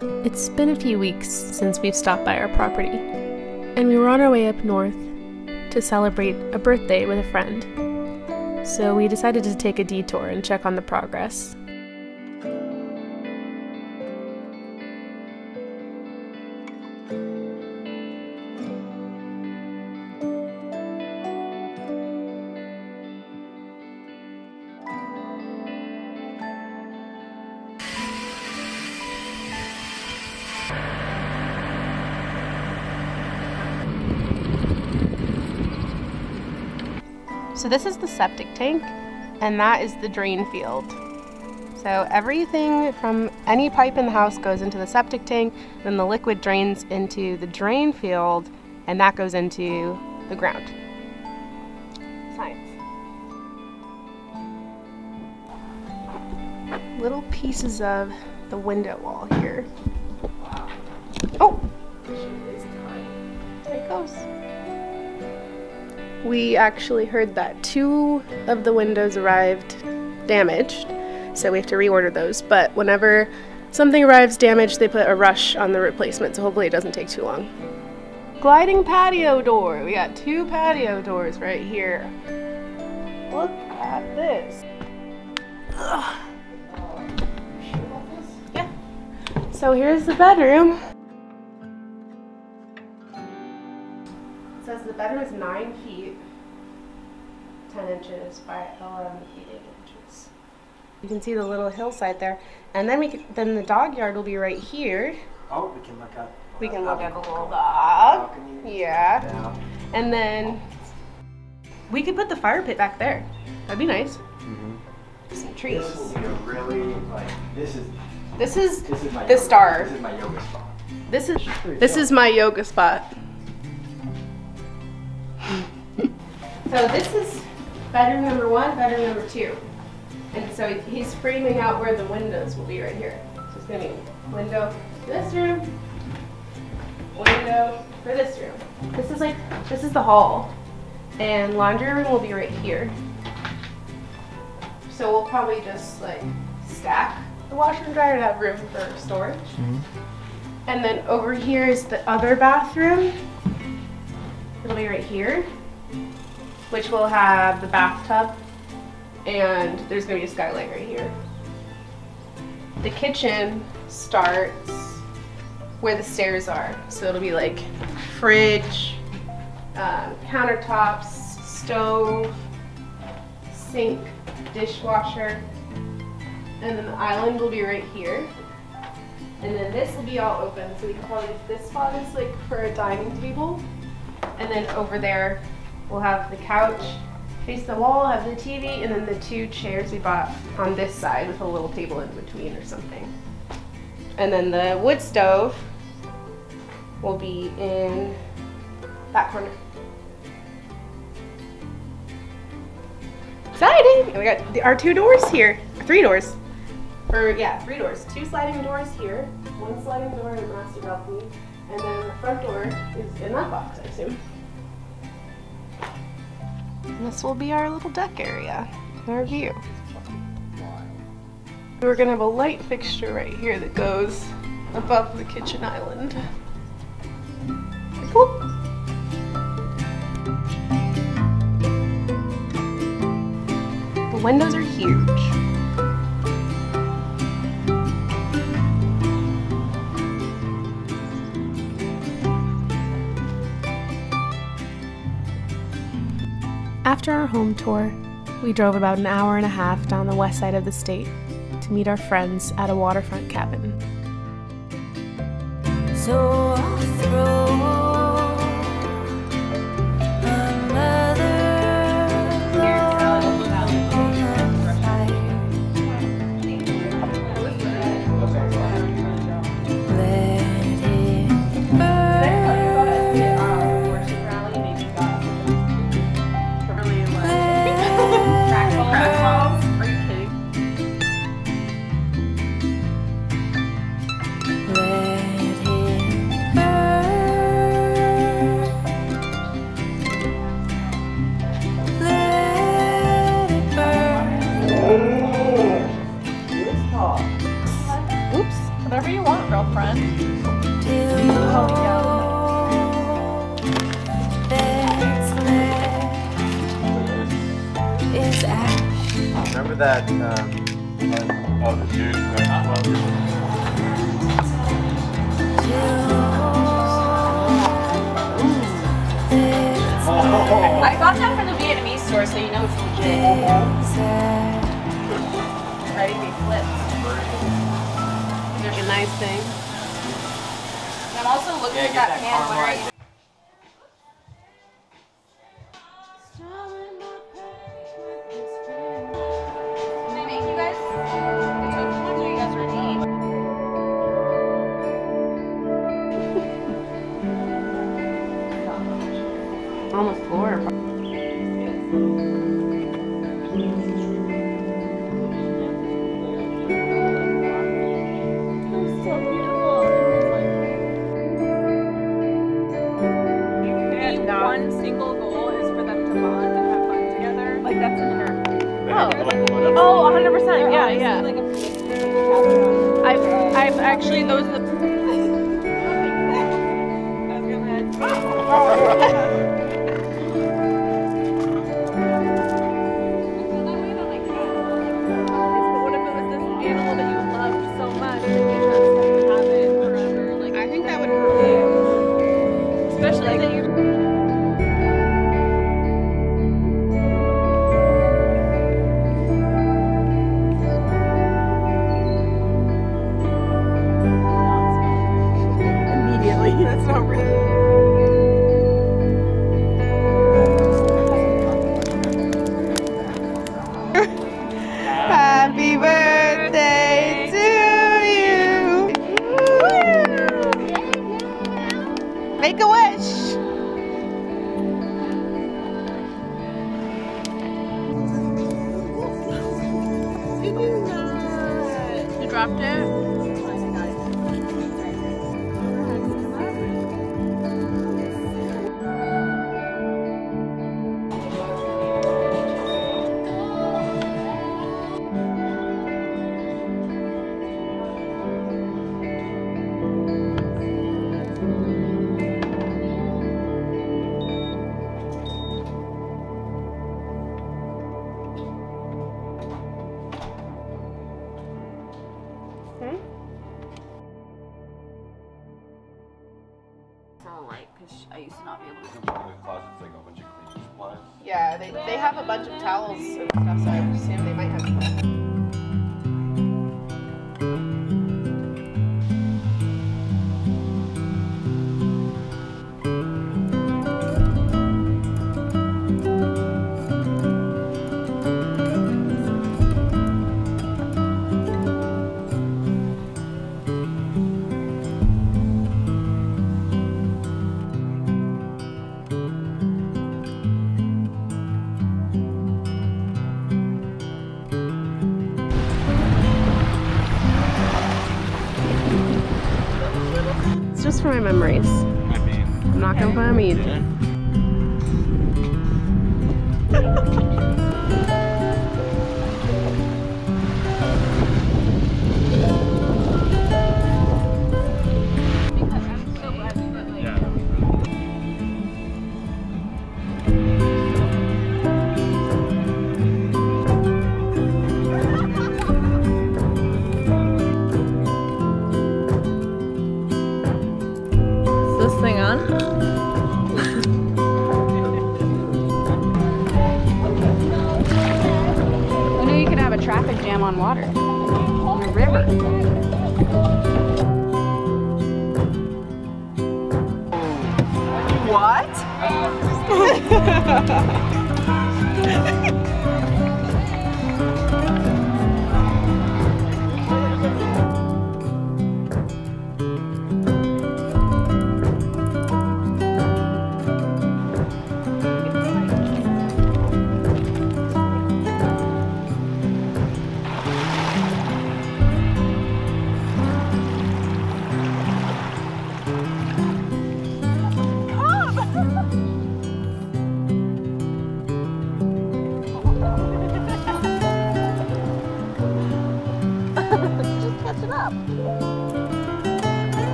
It's been a few weeks since we've stopped by our property, and we were on our way up north to celebrate a birthday with a friend. So we decided to take a detour and check on the progress. So this is the septic tank, and that is the drain field. So everything from any pipe in the house goes into the septic tank, then the liquid drains into the drain field, and that goes into the ground. Science. Little pieces of the window wall here. Oh! There it goes. We actually heard that two of the windows arrived damaged, so we have to reorder those. But whenever something arrives damaged, they put a rush on the replacement, so hopefully it doesn't take too long. Gliding patio door. We got two patio doors right here. Look at this. Ugh. Yeah. So here's the bedroom. Bedroom is 9 feet, 10 inches by 11 feet 8 inches. You can see the little hillside there. And then we can, then the dog yard will be right here. Oh, we can look up. We can look at the little dog. Yeah. Yeah. And then we could put the fire pit back there. That'd be nice. Mm-hmm. Some trees. This will be a really like this is This is this is my the yoga, star. This is my yoga spot. This is this is my yoga spot. So this is bedroom number one, bedroom number two. And so he's framing out where the windows will be right here. So it's gonna be window for this room, window for this room. This is like, this is the hall. And laundry room will be right here. So we'll probably just like stack the washer and dryer to have room for storage. Mm-hmm. And then over here is the other bathroom. It'll be right here, which will have the bathtub, and there's gonna be a skylight right here. The kitchen starts where the stairs are, so it'll be like fridge, um, countertops, stove, sink, dishwasher, and then the island will be right here. And then this will be all open, so we can probably this spot is like for a dining table. And then over there, we'll have the couch, face the wall, have the TV, and then the two chairs we bought on this side with a little table in between or something. And then the wood stove will be in that corner. Exciting! And we got the, our two doors here, three doors. Or yeah, three doors. Two sliding doors here, one sliding door in the master balcony, and then the front door is in that box, I assume. And this will be our little deck area, our view. We're gonna have a light fixture right here that goes above the kitchen island. Cool. The windows are huge. After our home tour, we drove about an hour and a half down the west side of the state to meet our friends at a waterfront cabin. So front. till all that's left is ash. Remember that? Um, Oh, the dude. I got that from the Vietnamese store, so you know it's legit. Ready to be flipped. There's a nice thing. And I'm also looking Yeah, at that that pan Oh, 100%. Yeah, yeah. I've, I've actually, those Make a I used to not be able to. The closet's like a bunch of cleaning supplies. Yeah, they, they have a bunch of towels and stuff, so I assume they might have. For my memories. I mean, I'm not gonna put them Is this thing on? Who knew you could have a traffic jam on water? On a river. What?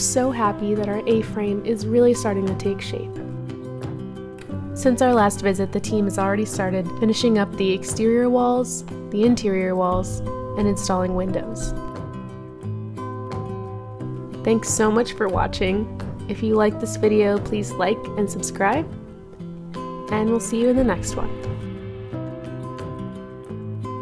so happy that our A-frame is really starting to take shape. Since our last visit, the team has already started finishing up the exterior walls, the interior walls, and installing windows. Thanks so much for watching. If you like this video, please like and subscribe, and we'll see you in the next one.